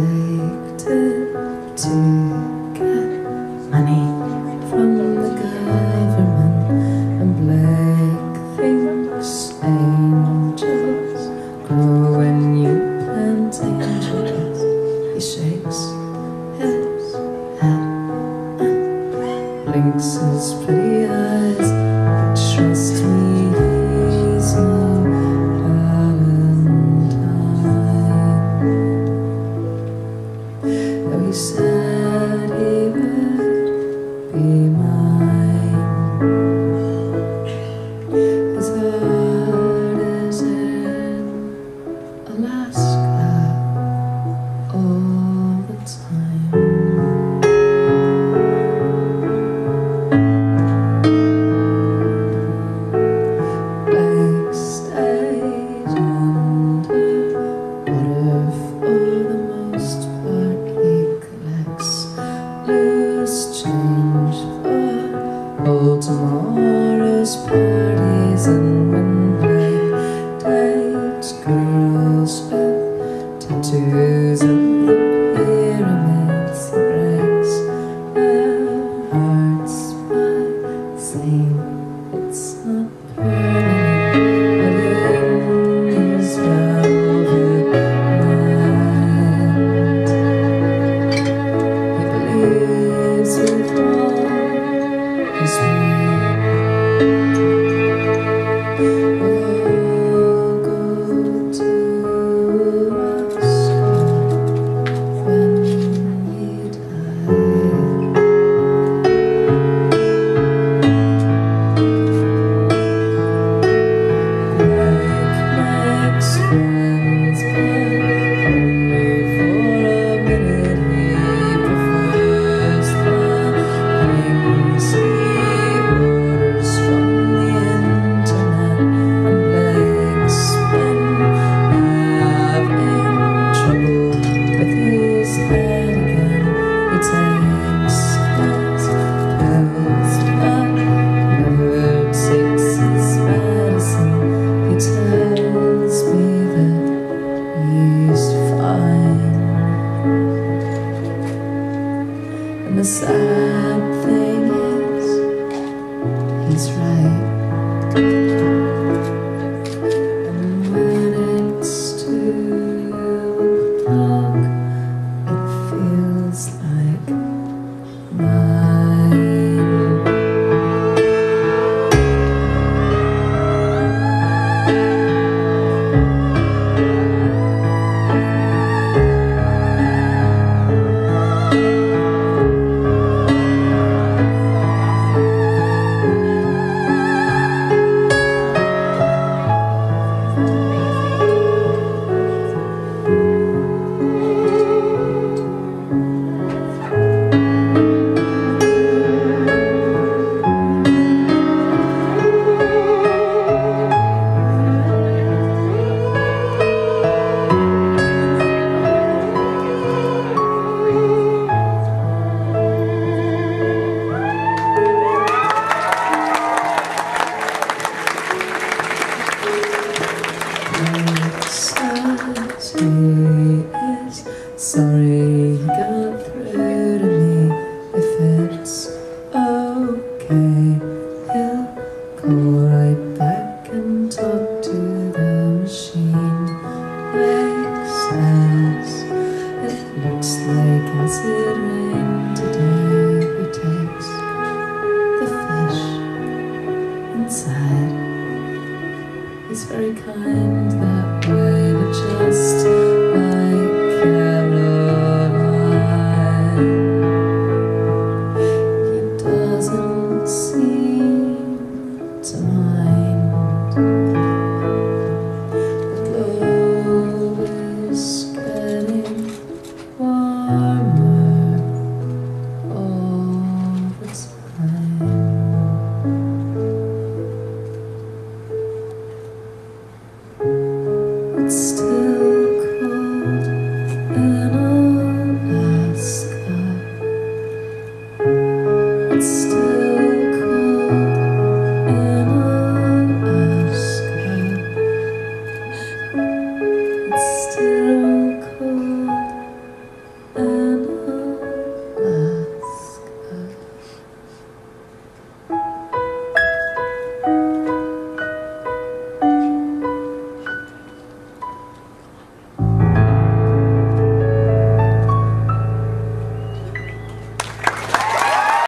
addicted to. tomorrow's parties and when